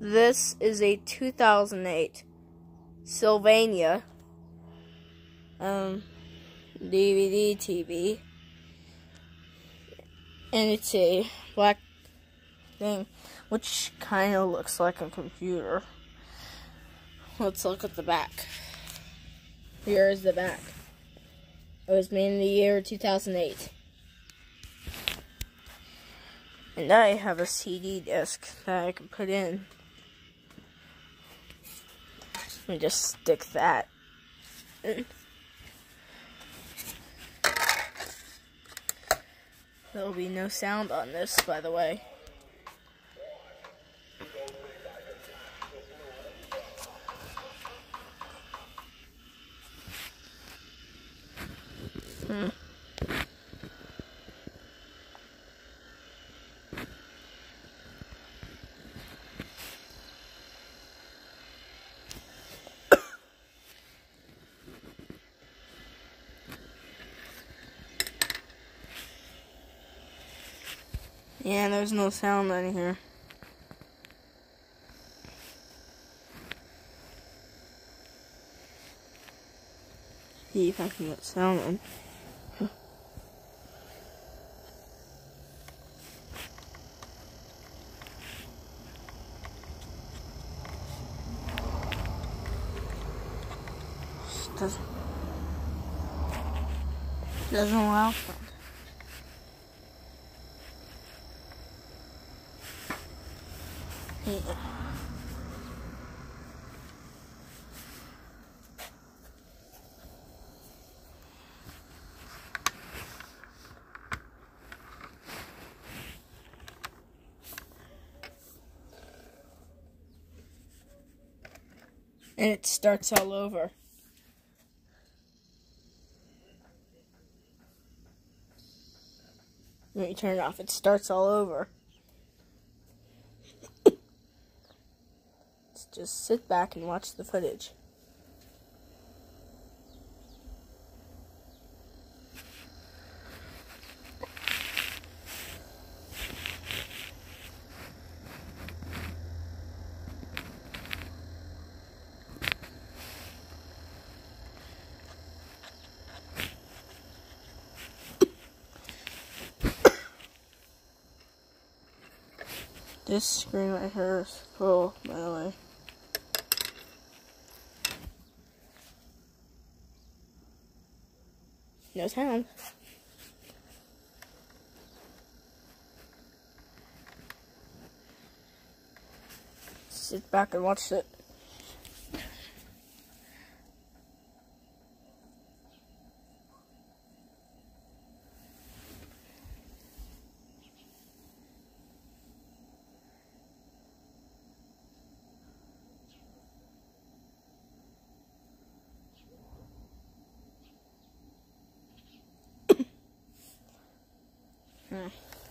This is a 2008 Sylvania um, DVD TV. And it's a black thing, which kind of looks like a computer. Let's look at the back. Here is the back. It was made in the year 2008. And I have a CD disc that I can put in. Let me just stick that. There will be no sound on this, by the way. Hmm. Yeah, there's no sound in here. See if I can get sound in. Doesn't doesn't allow for And it starts all over. When you turn it off, it starts all over. Just sit back and watch the footage. This screen right here is full, by the way. No sound. Sit back and watch it. Hmm.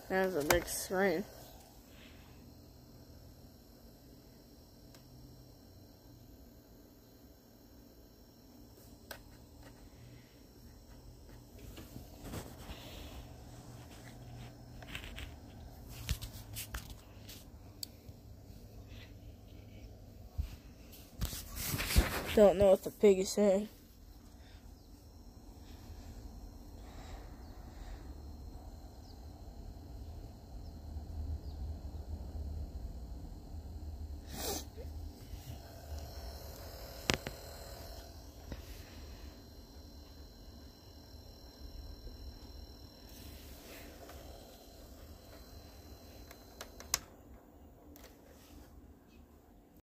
That was a big screen. Don't know what the pig is saying.